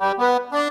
Müzik